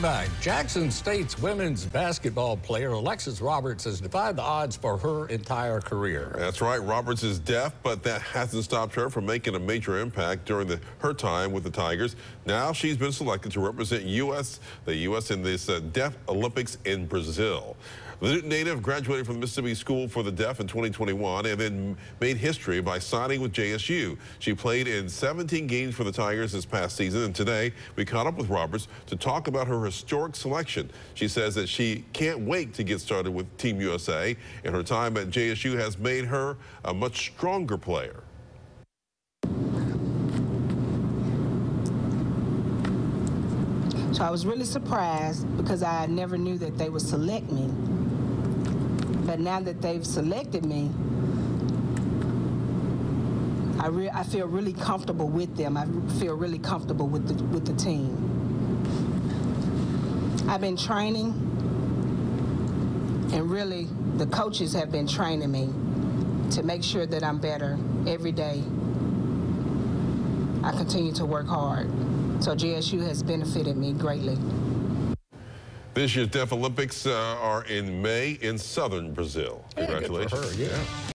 Back. Jackson State's women's basketball player Alexis Roberts has defied the odds for her entire career. That's right. Roberts is deaf, but that hasn't stopped her from making a major impact during the, her time with the Tigers. Now she's been selected to represent U.S. the U.S. in this uh, Deaf Olympics in Brazil. The Newton native graduated from the Mississippi School for the Deaf in 2021 and then made history by signing with JSU. She played in 17 games for the Tigers this past season, and today we caught up with Roberts to talk about her historic selection. She says that she can't wait to get started with Team USA, and her time at JSU has made her a much stronger player. So I was really surprised because I never knew that they would select me. But now that they've selected me, I, re- I feel really comfortable with them. I feel really comfortable with the, with the team. I've been training, and really, the coaches have been training me to make sure that I'm better every day. I continue to work hard. So JSU has benefited me greatly. This year's Deaf Olympics uh, are in May in southern Brazil. Yeah, good for Congratulations. yeah.